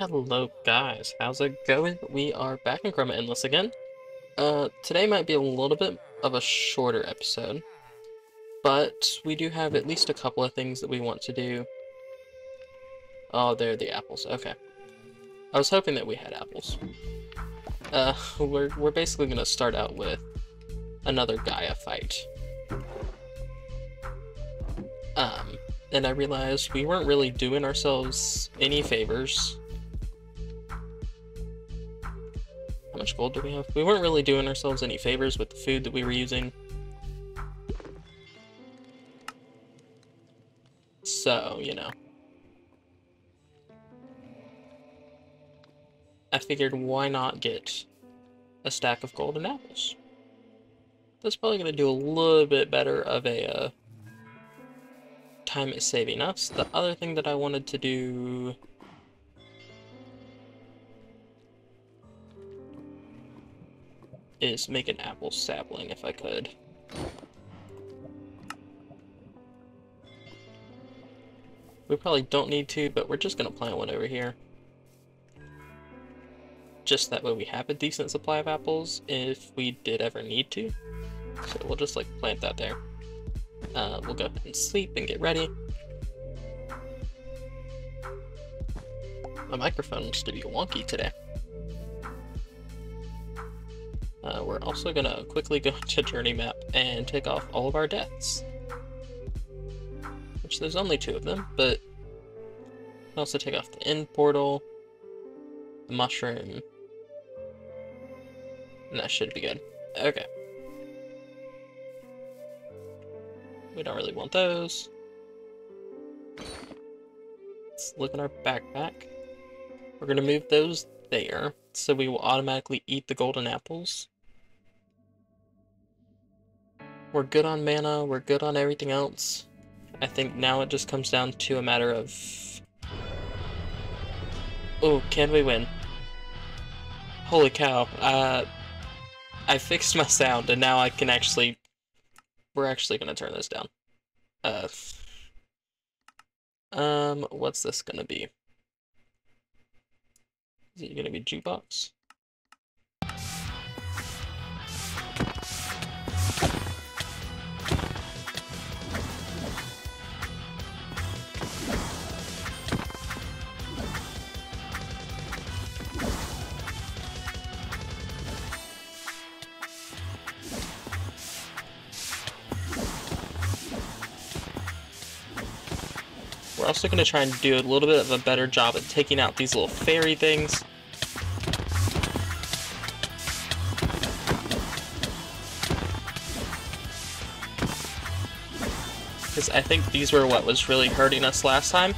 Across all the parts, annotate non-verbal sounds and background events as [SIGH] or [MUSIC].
Hello guys, how's it going? We are back in Chroma Endless again. Uh, today might be a little bit of a shorter episode, but we do have at least a couple of things that we want to do. Oh, there are the apples, okay. I was hoping that we had apples. Uh, [LAUGHS] we're, we're basically gonna start out with another Gaia fight. Um, and I realized we weren't really doing ourselves any favors much gold do we have? We weren't really doing ourselves any favors with the food that we were using. So, you know. I figured why not get a stack of golden apples? That's probably going to do a little bit better of a uh, time it's saving us. The other thing that I wanted to do is make an apple sapling if I could. We probably don't need to, but we're just gonna plant one over here. Just that way we have a decent supply of apples if we did ever need to. So we'll just like plant that there. Uh, we'll go ahead and sleep and get ready. My microphone looks to be wonky today. Uh, we're also gonna quickly go [LAUGHS] to journey map and take off all of our deaths. Which there's only two of them, but also take off the end portal, the mushroom, and that should be good. Okay. We don't really want those. Let's look in our backpack. We're gonna move those there, so we will automatically eat the golden apples. We're good on mana, we're good on everything else. I think now it just comes down to a matter of... Oh, can we win? Holy cow, uh... I fixed my sound and now I can actually... We're actually gonna turn this down. Uh... Um, what's this gonna be? Is it gonna be jukebox? Also going to try and do a little bit of a better job at taking out these little fairy things. Because I think these were what was really hurting us last time.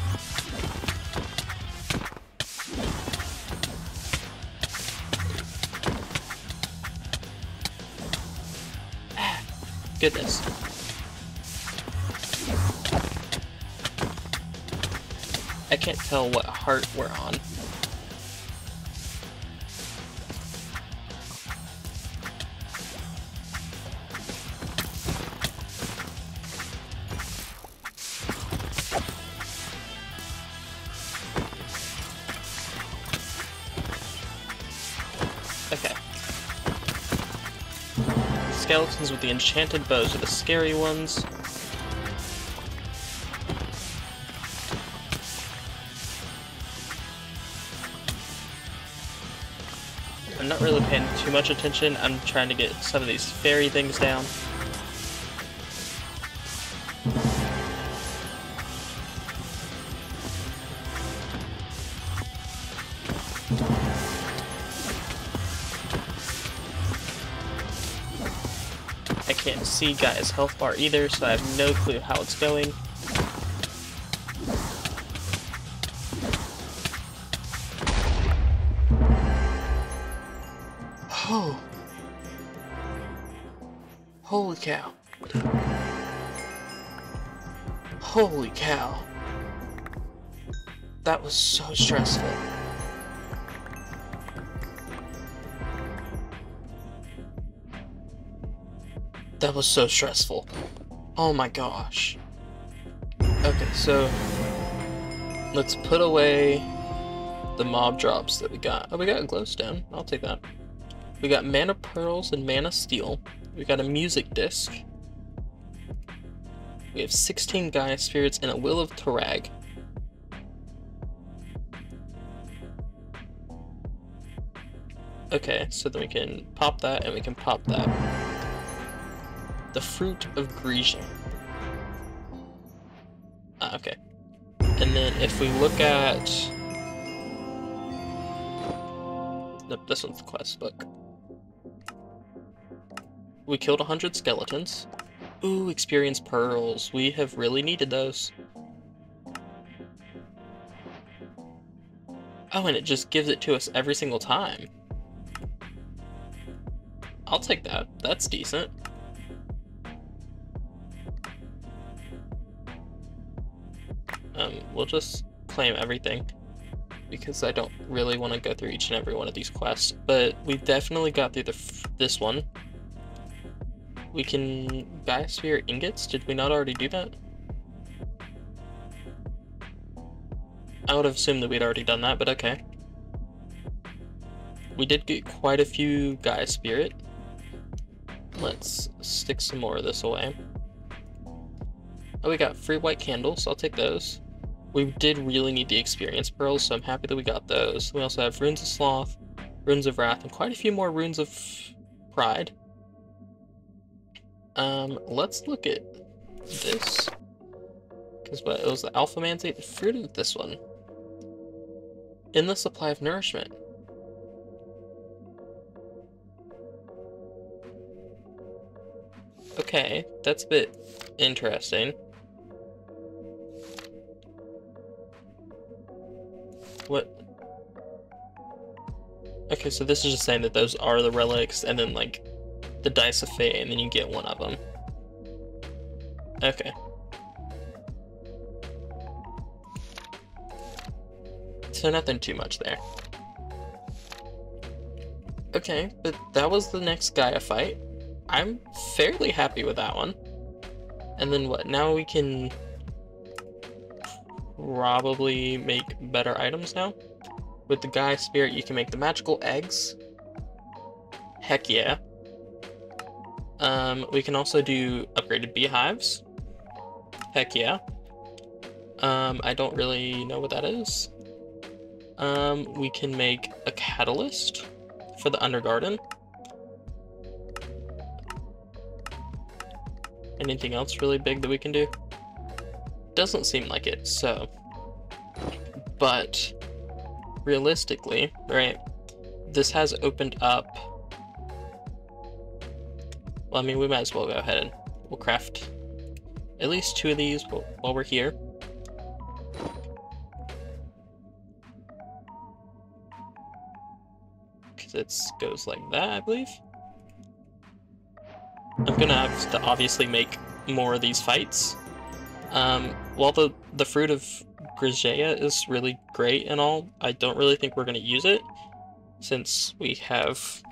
[SIGHS] Goodness. Can't tell what heart we're on. Okay. Skeletons with the enchanted bows are the scary ones. Too much attention. I'm trying to get some of these fairy things down. I can't see Gaia's health bar either, so I have no clue how it's going. Cow. Holy cow. That was so stressful. That was so stressful. Oh my gosh. Okay, so let's put away the mob drops that we got. Oh, we got glowstone. I'll take that. We got mana pearls and mana steel. We got a music disc. We have 16 Gaia spirits and a will of Torag. Okay, so then we can pop that and we can pop that. The fruit of Grisaia. Ah, okay. And then if we look at... Nope, this one's the quest book. We killed 100 skeletons. Ooh, experience pearls. We have really needed those. Oh, and it just gives it to us every single time. I'll take that. That's decent. Um, we'll just claim everything because I don't really want to go through each and every one of these quests, but we definitely got through the this one. We can Biosphere ingots? Did we not already do that? I would have assumed that we'd already done that, but okay. We did get quite a few Gaia Spirit. Let's stick some more of this away. Oh, we got free white candles. I'll take those. We did really need the experience pearls, so I'm happy that we got those. We also have runes of sloth, runes of wrath, and quite a few more runes of pride. Um, let's look at this. Because what, it was the Alpha Man's ate the fruit of this one. In the supply of nourishment. Okay, that's a bit interesting. What? Okay, so this is just saying that those are the relics, and then, like, the Dice of Fate, and then you get one of them. Okay. So nothing too much there. Okay, but that was the next Gaia fight. I'm fairly happy with that one. And then what? Now we can probably make better items now. With the Gaia Spirit, you can make the magical eggs. Heck yeah. Um, we can also do upgraded beehives. Heck yeah. Um, I don't really know what that is. Um, we can make a catalyst for the Undergarden. Anything else really big that we can do? Doesn't seem like it, so. But, realistically, right, this has opened up well, I mean, we might as well go ahead and we'll craft at least two of these while we're here. Because it goes like that, I believe. I'm gonna have to obviously make more of these fights. Um, while the, the Fruit of Grisaia is really great and all, I don't really think we're gonna use it, since we have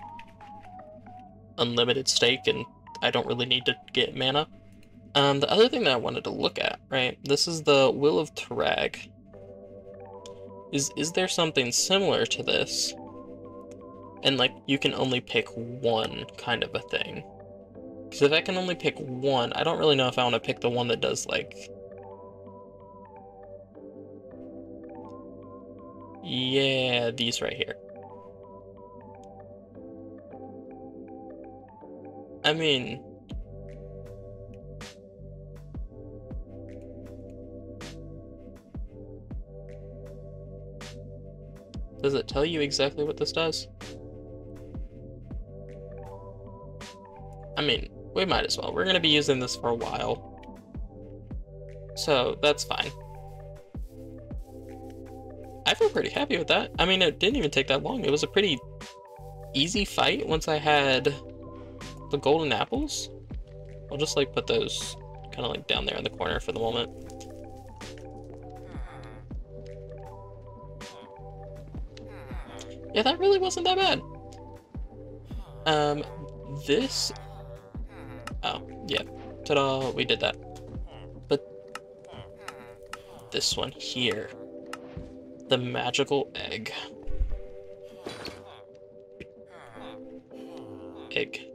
unlimited stake and I don't really need to get mana. Um, the other thing that I wanted to look at, right, this is the Will of Torag. Is, is there something similar to this? And, like, you can only pick one kind of a thing. Because if I can only pick one, I don't really know if I want to pick the one that does, like... Yeah, these right here. I mean... Does it tell you exactly what this does? I mean, we might as well. We're going to be using this for a while. So, that's fine. I feel pretty happy with that. I mean, it didn't even take that long. It was a pretty easy fight once I had the golden apples? I'll just like put those kind of like down there in the corner for the moment. Yeah, that really wasn't that bad. Um, this... Oh, yeah. Ta-da, we did that. But this one here. the magical egg. Egg.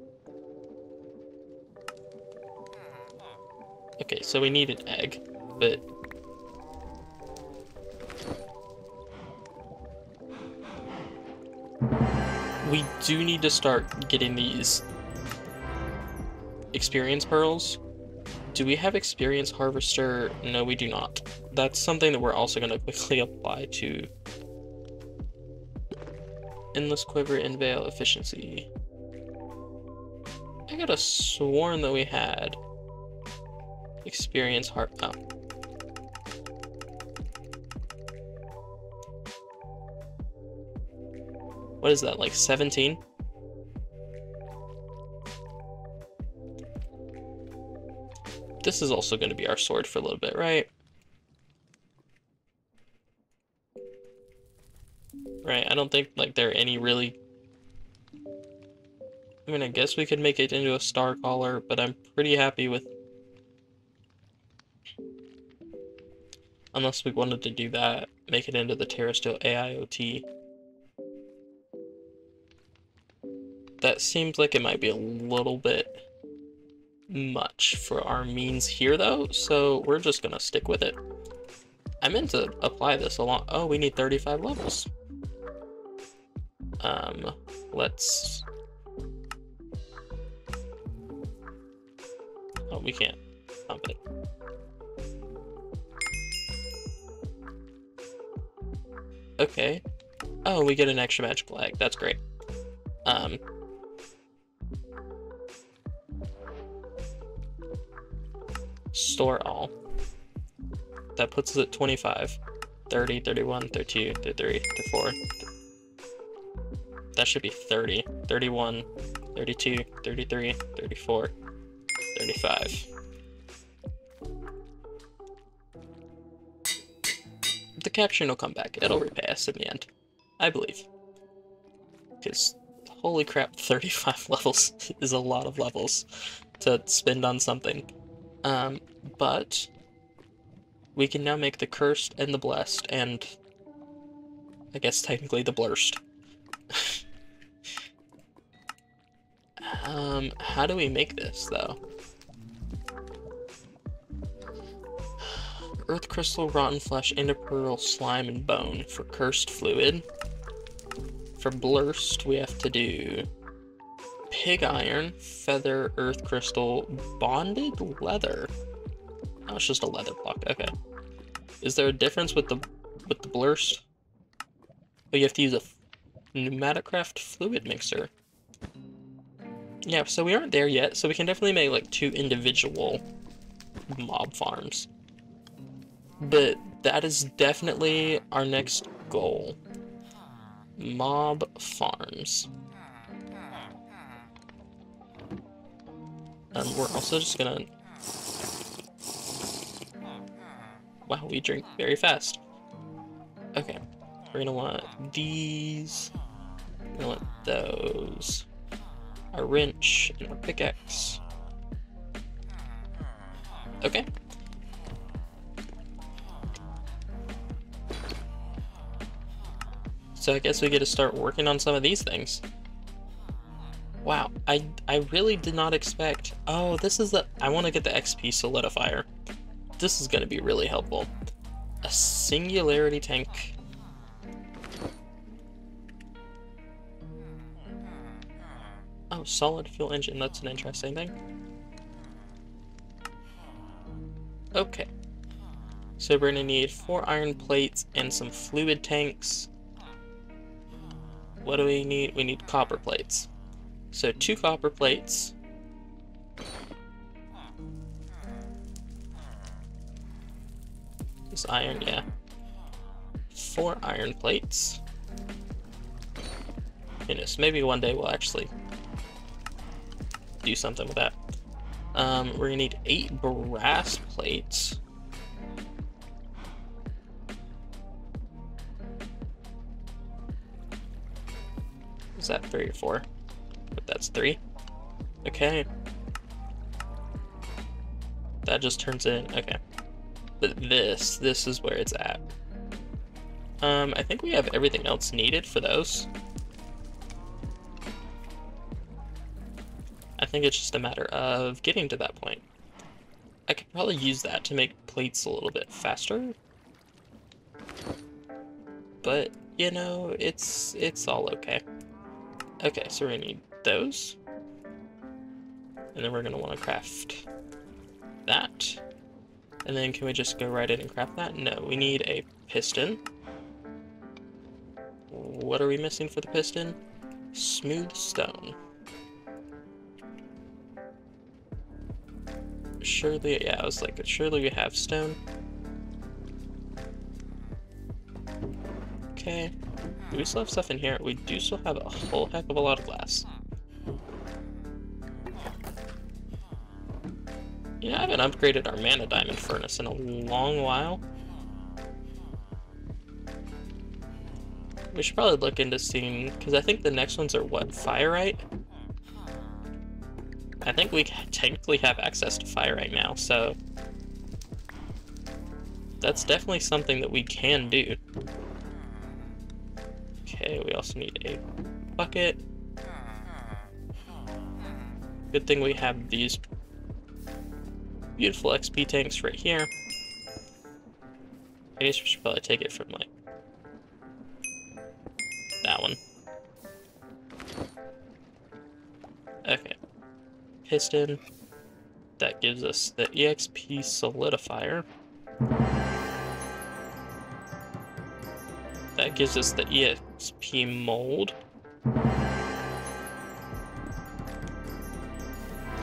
Okay, so we need an egg, but... We do need to start getting these experience pearls. Do we have experience harvester? No, we do not. That's something that we're also going to quickly [LAUGHS] apply to endless quiver and veil efficiency. I got a sworn that we had experience heart. Oh. What is that, like 17? This is also going to be our sword for a little bit, right? Right, I don't think like there are any really... I mean, I guess we could make it into a star collar, but I'm pretty happy with Unless we wanted to do that, make it into the Terrasteel AIoT. That seems like it might be a little bit much for our means here though, so we're just gonna stick with it. I meant to apply this along- oh, we need 35 levels. Um, let's... Oh, we can't pump it. Okay. Oh, we get an extra magical egg. That's great. Um. Store all. That puts us at 25. 30, 31, 32, 33, 34. That should be 30. 31, 32, 33, 34, 35. The caption will come back. It'll repay us in the end. I believe. Because, holy crap, [LAUGHS] 35 [LAUGHS] levels is a lot of levels to spend on something. Um, but, we can now make the cursed and the blessed, and I guess technically the blurst. [LAUGHS] um, how do we make this, though? Earth Crystal, Rotten Flesh, Ender Pearl, Slime, and Bone for Cursed Fluid. For Blurst, we have to do Pig Iron, Feather, Earth Crystal, Bonded Leather. Oh, it's just a leather block. Okay. Is there a difference with the with the Blurst? Oh, you have to use a PneumaticCraft Fluid Mixer. Yeah, so we aren't there yet, so we can definitely make like two individual mob farms. But that is definitely our next goal. Mob farms. And we're also just gonna... Wow, we drink very fast. Okay, we're gonna want these. We're gonna want those. A wrench and a pickaxe. Okay. So I guess we get to start working on some of these things. Wow, I, I really did not expect... Oh, this is the... I want to get the XP solidifier. This is going to be really helpful. A singularity tank. Oh, solid fuel engine. That's an interesting thing. Okay. So we're going to need four iron plates and some fluid tanks. What do we need? We need copper plates. So two copper plates. This iron, yeah. Four iron plates. Goodness, maybe one day we'll actually do something with that. Um, we're gonna need eight brass plates. Is that three or four? But that's three. Okay. That just turns in, okay. But this, this is where it's at. Um, I think we have everything else needed for those. I think it's just a matter of getting to that point. I could probably use that to make plates a little bit faster. But, you know, it's it's all okay. Okay, so we're gonna need those. And then we're gonna want to craft that. And then can we just go right in and craft that? No, we need a piston. What are we missing for the piston? Smooth stone. Surely, yeah, I was like, surely we have stone. Okay. We still have stuff in here? We do still have a whole heck of a lot of glass. Yeah, I haven't upgraded our mana diamond furnace in a long while. We should probably look into seeing, because I think the next ones are what, Fireite? I think we technically have access to fire right now, so that's definitely something that we can do. Okay, we also need a bucket. Hmm. Good thing we have these beautiful XP tanks right here. I guess we should probably take it from, like, that one. Okay. Piston. That gives us the EXP solidifier. Gives us the EXP mold.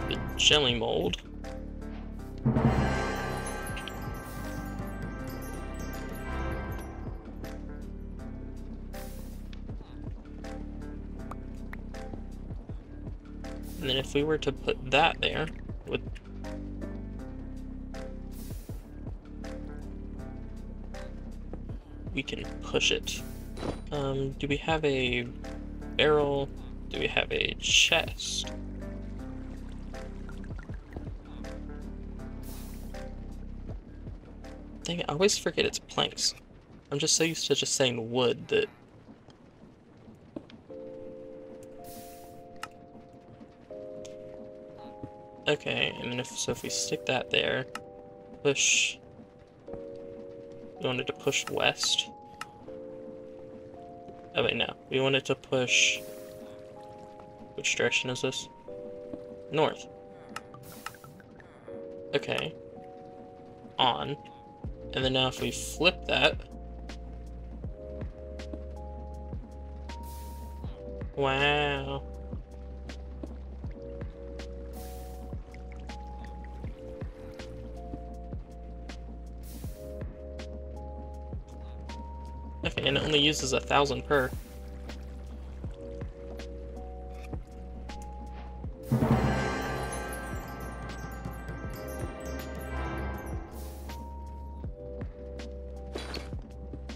The jelly mold. And then if we were to put that there, with we can push it. Um, do we have a barrel? Do we have a chest? Dang it, I always forget it's planks. I'm just so used to just saying wood that Okay, and then if so if we stick that there, push we wanted to push west. Oh wait, no. We wanted to push which direction is this? North. Okay. On. And then now if we flip that Wow. Only uses a thousand per.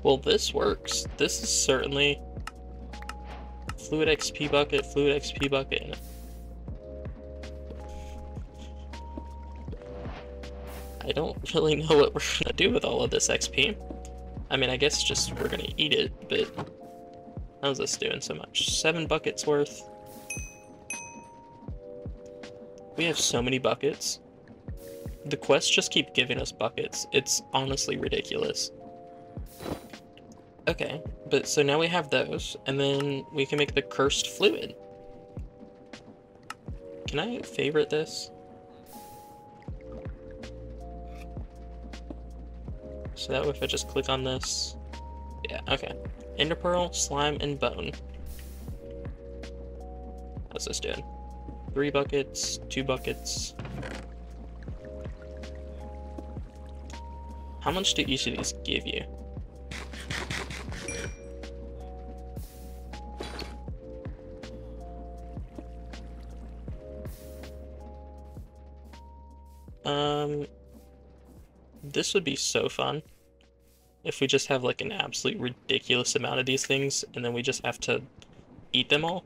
Well, this works. This is certainly fluid XP bucket, fluid XP bucket. I don't really [LAUGHS] know what we're gonna do with all of this XP. I mean, I guess just we're gonna eat it, but how's this doing so much? Seven buckets worth. We have so many buckets. The quests just keep giving us buckets. It's honestly ridiculous. Okay, but so now we have those, and then we can make the cursed fluid. Can I favorite this? So that way if I just click on this, yeah, okay. Ender Pearl, Slime, and Bone. How's this doing? Three buckets, two buckets. How much do each of these give you? Um, this would be so fun. If we just have like an absolute ridiculous amount of these things, and then we just have to eat them all.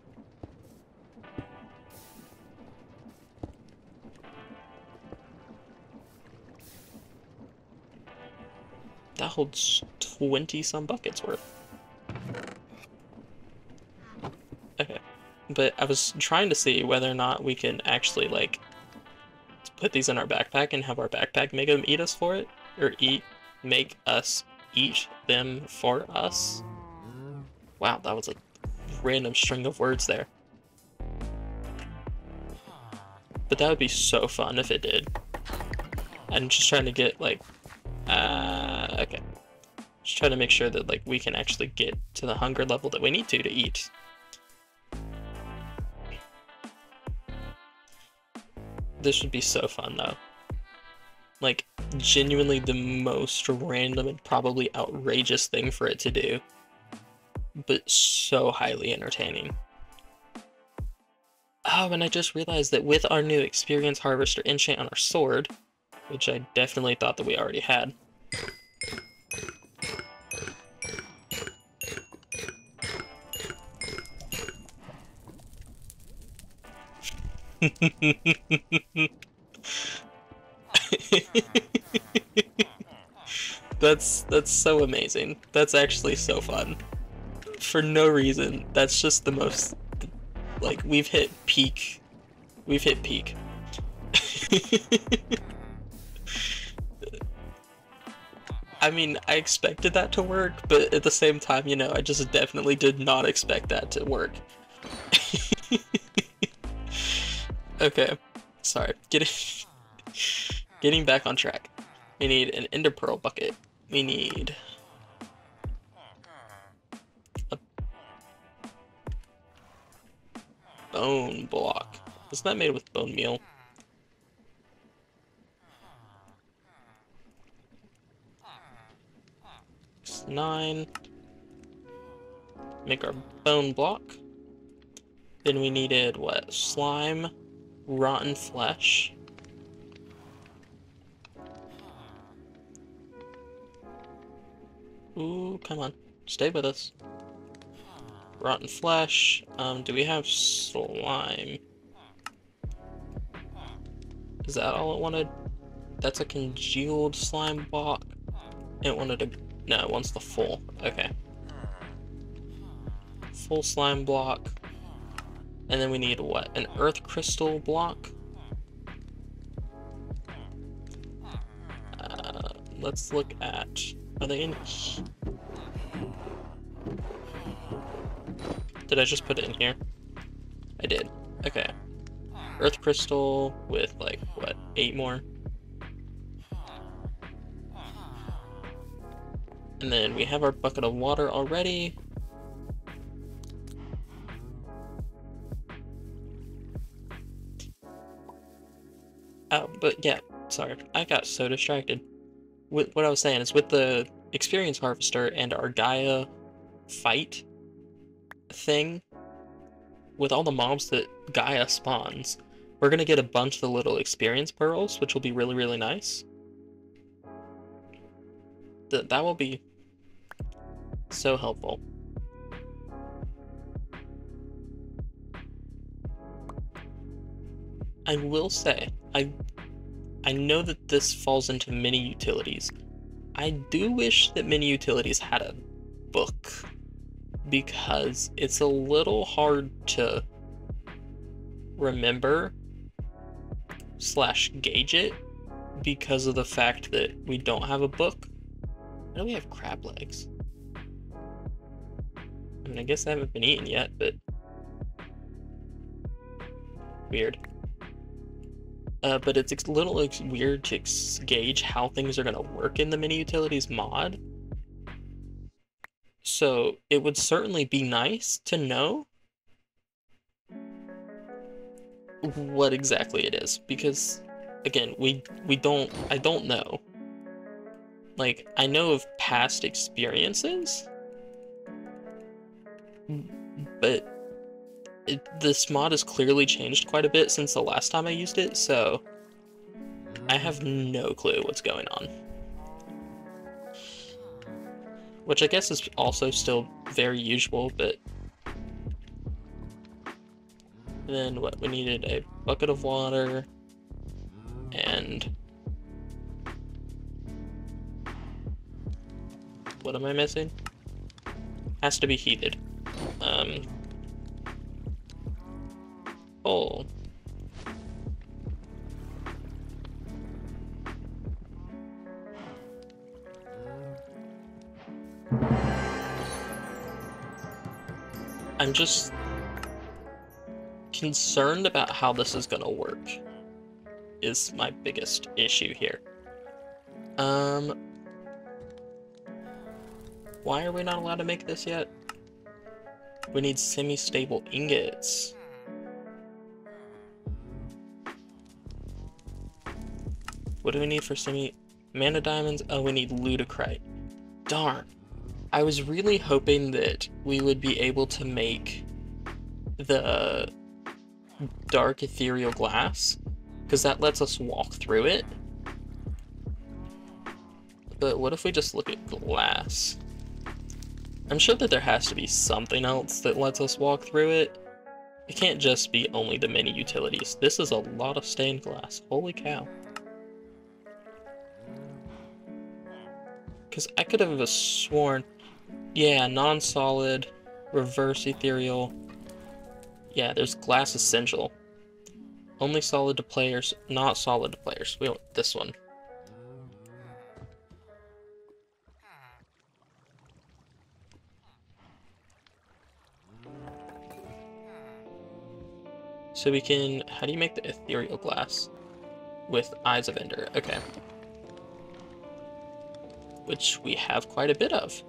that holds 20 some buckets worth. Okay. But I was trying to see whether or not we can actually, like, put these in our backpack and have our backpack make them eat us for it. Or eat, make us eat them for us. Wow, that was a random string of words there. But that would be so fun if it did. I'm just trying to get, like, uh, okay. Just trying to make sure that, like, we can actually get to the hunger level that we need to to eat. This would be so fun, though. Like, genuinely the most random and probably outrageous thing for it to do. But so highly entertaining. Oh, and I just realized that with our new Experience Harvester enchant on our sword, which I definitely thought that we already had. [LAUGHS] that's that's so amazing. That's actually so fun. For no reason. That's just the most like we've hit peak. We've hit peak. [LAUGHS] I mean, I expected that to work, but at the same time, you know, I just definitely did not expect that to work. [LAUGHS] okay, sorry. Getting [LAUGHS] getting back on track. We need an ender pearl bucket. We need a bone block. Isn't that made with bone meal? nine. Make our bone block. Then we needed what? Slime, rotten flesh. Ooh, come on. Stay with us. Rotten flesh. Um, do we have slime? Is that all it wanted? That's a congealed slime block. It wanted a no, it wants the full. Okay. Full slime block. And then we need what? An earth crystal block? Uh, let's look at... Are they in... Did I just put it in here? I did. Okay. Earth crystal with like, what, eight more? And then we have our bucket of water already. But yeah, sorry. I got so distracted. With what I was saying is with the experience harvester and our Gaia fight thing, with all the mobs that Gaia spawns, we're gonna get a bunch of the little experience pearls, which will be really, really nice. That that will be so helpful. I will say, I I know that this falls into mini utilities. I do wish that mini utilities had a book because it's a little hard to remember slash gauge it because of the fact that we don't have a book. I know we have crab legs. I mean, I guess I haven't been eaten yet, but... Weird. Uh, but it's a little weird to gauge how things are going to work in the mini utilities mod. So it would certainly be nice to know what exactly it is because again we we don't I don't know like I know of past experiences but it, this mod has clearly changed quite a bit since the last time I used it, so I have no clue what's going on. Which I guess is also still very usual, but... then what, we needed a bucket of water, and... What am I missing? Has to be heated. Um. Oh. I'm just concerned about how this is gonna work is my biggest issue here. Um, why are we not allowed to make this yet? We need semi-stable ingots. What do we need for semi... Mana diamonds? Oh, we need ludicrite. Darn. I was really hoping that we would be able to make the dark ethereal glass, because that lets us walk through it. But what if we just look at glass? I'm sure that there has to be something else that lets us walk through it. It can't just be only the mini utilities. This is a lot of stained glass. Holy cow. Because I could have sworn... Yeah, non-solid, reverse ethereal. Yeah, there's glass essential. Only solid to players, not solid to players. We want this one. So we can, how do you make the ethereal glass? With Eyes of Ender, okay. Which we have quite a bit of.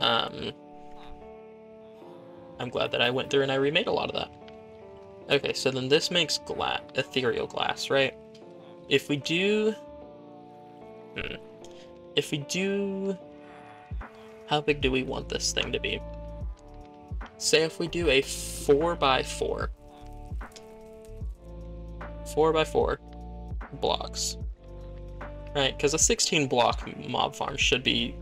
Um, I'm glad that I went through and I remade a lot of that. Okay, so then this makes glass, ethereal glass, right? If we do... Hmm. If we do... How big do we want this thing to be? Say if we do a 4 by 4 4 by 4 blocks. Right, because a 16 block mob farm should be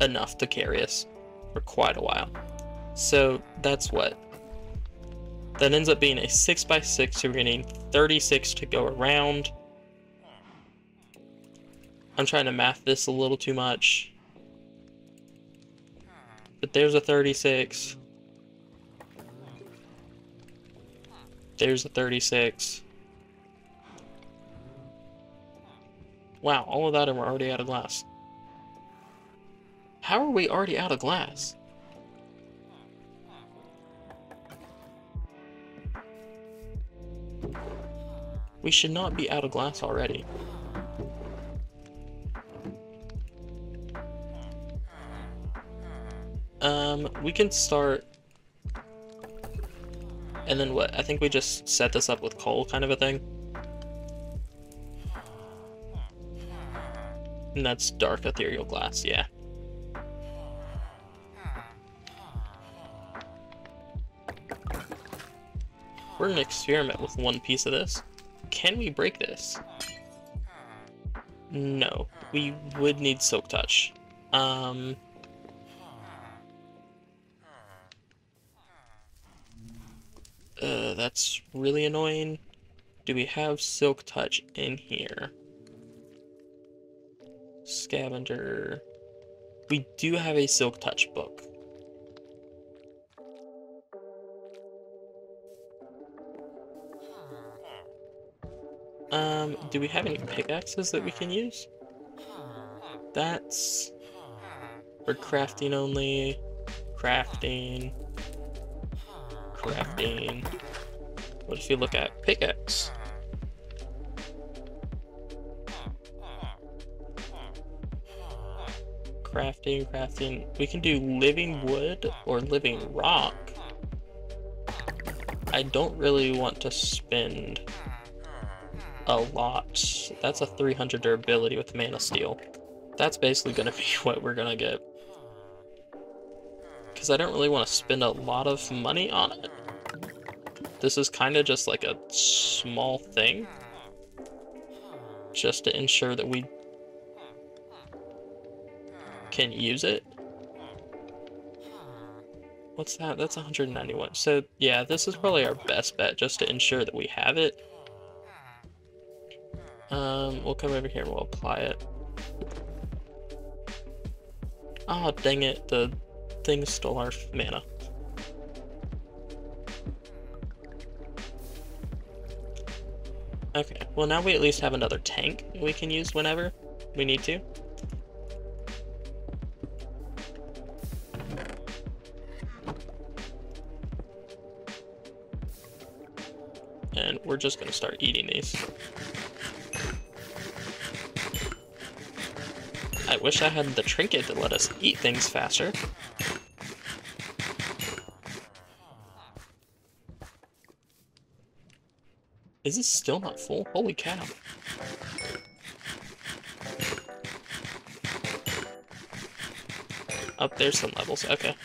enough to carry us for quite a while. So that's what? That ends up being a 6 by 6 so we're getting 36 to go around. I'm trying to math this a little too much. But there's a 36. There's a 36. Wow, all of that and we're already out of glass. How are we already out of glass? We should not be out of glass already. Um, we can start... And then what? I think we just set this up with coal kind of a thing. And that's dark ethereal glass, yeah. We're gonna experiment with one piece of this. Can we break this? No. We would need Silk Touch. Um... Uh, that's really annoying. Do we have Silk Touch in here? Scavenger. We do have a Silk Touch book. Um, do we have any pickaxes that we can use? That's for crafting only. Crafting. Crafting. What if you look at pickaxe? Crafting, crafting. We can do living wood or living rock. I don't really want to spend a lot. That's a 300 durability with Mana Steel. That's basically going [LAUGHS] to be what we're going to get. Because I don't really want to spend a lot of money on it. This is kind of just like a small thing. Just to ensure that we can use it. What's that? That's 191. So yeah, this is probably our best bet just to ensure that we have it. Um, we'll come over here and we'll apply it. Oh, dang it, the thing stole our mana. Okay, well now we at least have another tank we can use whenever we need to. Just gonna start eating these. I wish I had the trinket to let us eat things faster. Is this still not full? Holy cow. Up oh, there's some levels, okay.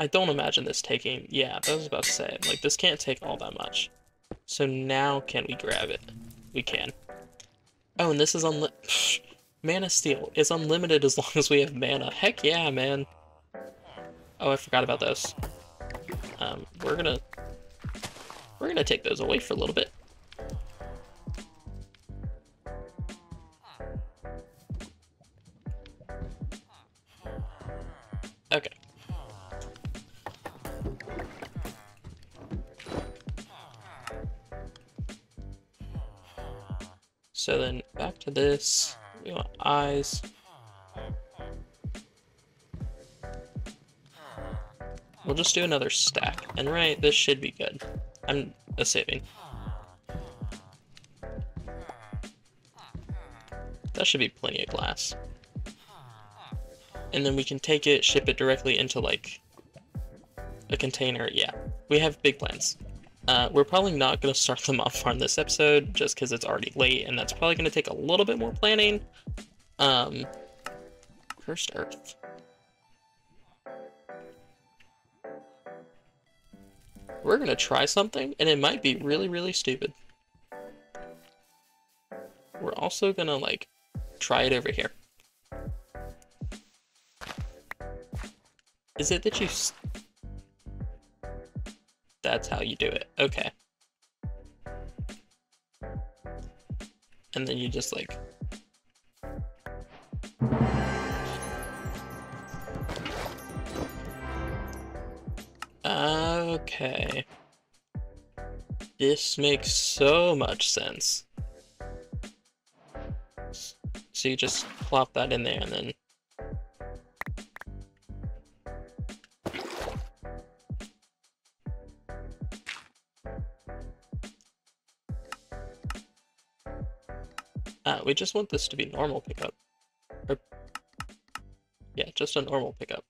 I don't imagine this taking, yeah, I was about to say, like, this can't take all that much. So now can we grab it? We can. Oh, and this is unlimited. Mana Steel is unlimited as long as we have mana. Heck yeah, man. Oh, I forgot about those. Um, we're gonna... We're gonna take those away for a little bit. So then back to this, we want eyes. We'll just do another stack, and right, this should be good. I'm a saving. That should be plenty of glass. And then we can take it, ship it directly into like a container. Yeah, we have big plans. Uh, we're probably not going to start them off on this episode, just because it's already late, and that's probably going to take a little bit more planning. Um, Cursed Earth. We're going to try something, and it might be really, really stupid. We're also going to, like, try it over here. Is it that you that's how you do it. Okay. And then you just like... Okay. This makes so much sense. So you just plop that in there and then we just want this to be normal pickup. Or, yeah, just a normal pickup.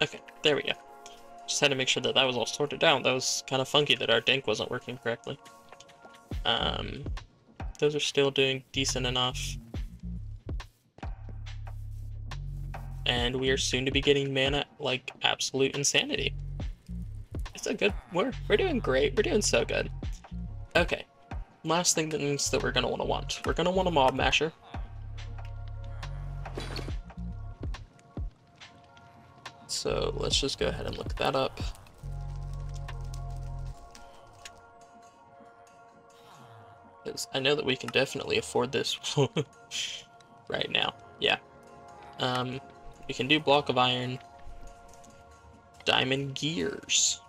Okay, there we go. Just had to make sure that that was all sorted out. That was kind of funky that our dink wasn't working correctly. Um, those are still doing decent enough. And we are soon to be getting mana like absolute insanity. It's a good, we're, we're doing great. We're doing so good. Okay, last thing that means that we're gonna wanna want. We're gonna want a mob masher. So let's just go ahead and look that up. Because I know that we can definitely afford this [LAUGHS] right now. Yeah. Um, we can do block of iron, diamond gears.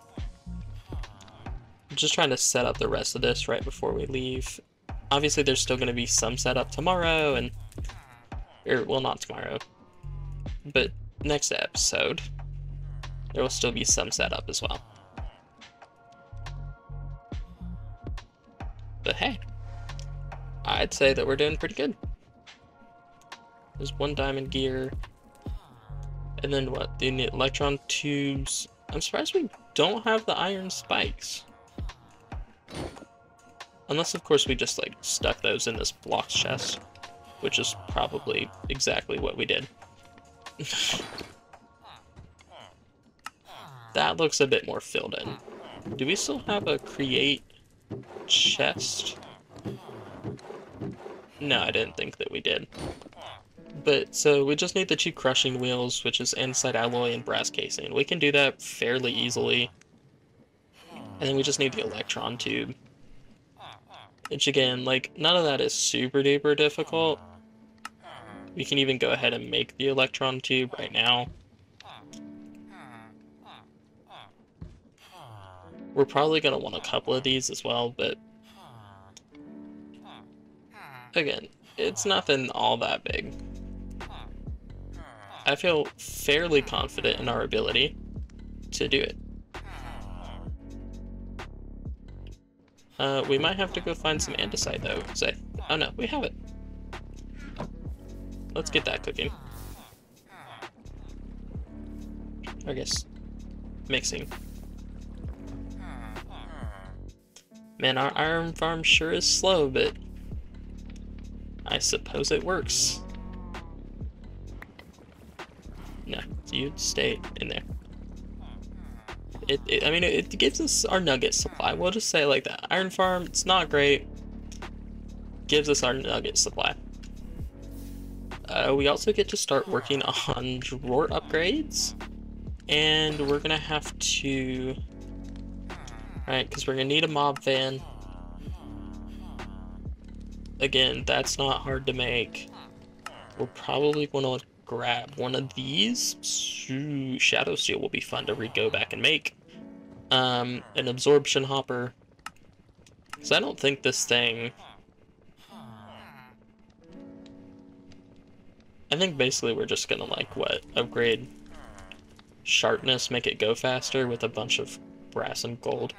I'm just trying to set up the rest of this right before we leave. Obviously, there's still going to be some setup tomorrow, and or well, not tomorrow, but next episode there will still be some setup as well. But hey, I'd say that we're doing pretty good. There's one diamond gear. And then what? The electron tubes. I'm surprised we don't have the iron spikes. Unless, of course, we just, like, stuck those in this block chest. Which is probably exactly what we did. [LAUGHS] that looks a bit more filled in. Do we still have a create chest? No, I didn't think that we did. But, so we just need the two crushing wheels, which is andesite alloy and brass casing. We can do that fairly easily. And then we just need the electron tube. Which again, like, none of that is super duper difficult. We can even go ahead and make the electron tube right now. We're probably going to want a couple of these as well, but again, it's nothing all that big. I feel fairly confident in our ability to do it. Uh, we might have to go find some andesite though. Say, oh no, we have it. Let's get that cooking. I guess mixing. Man, our iron farm sure is slow, but I suppose it works. No, you'd stay in there. It, it, I mean, it, it gives us our nugget supply. We'll just say like that. Iron farm, it's not great. Gives us our nugget supply. Uh, we also get to start working on drawer upgrades. And we're gonna have to Right, because we're going to need a mob fan. Again, that's not hard to make. We're probably to grab one of these. Shadow Steel will be fun to re-go back and make. Um, an Absorption Hopper. Because I don't think this thing... I think basically we're just gonna, like, what, upgrade sharpness, make it go faster with a bunch of brass and gold.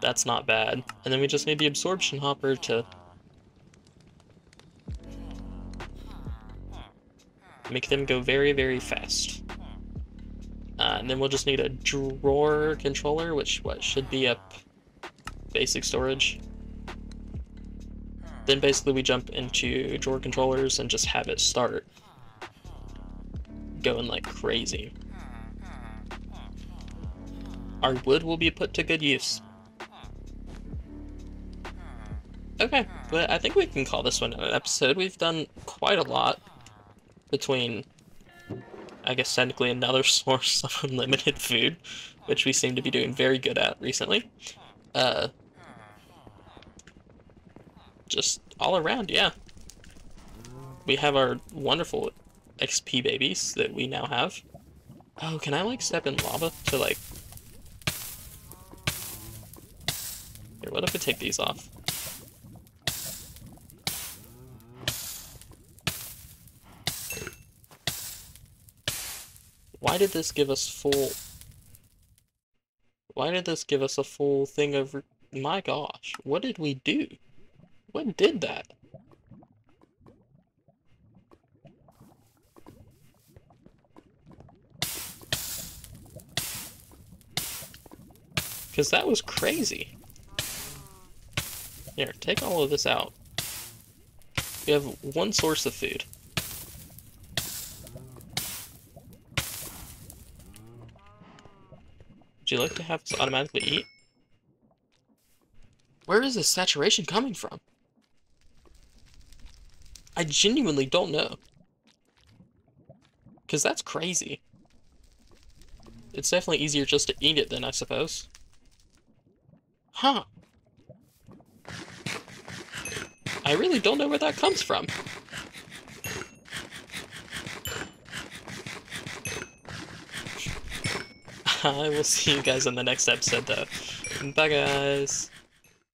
That's not bad. And then we just need the absorption hopper to make them go very, very fast. Uh, and then we'll just need a drawer controller, which what should be up basic storage. Then basically we jump into drawer controllers and just have it start going like crazy. Our wood will be put to good use. Okay, but I think we can call this one an episode. We've done quite a lot between, I guess, technically another [LAUGHS] source of unlimited food, which we seem to be doing very good at recently. Uh, just all around, yeah. We have our wonderful XP babies that we now have. Oh, can I, like, step in lava to, like... Here, what if I take these off? Why did this give us full... Why did this give us a full thing of... My gosh, what did we do? What did that? Because that was crazy. Here, take all of this out. We have one source of food. Would you like to have us automatically eat? Where is this saturation coming from? I genuinely don't know. Because that's crazy. It's definitely easier just to eat it then, I suppose. Huh. I really don't know where that comes from. [LAUGHS] I will see you guys in the next episode, though. Bye, guys.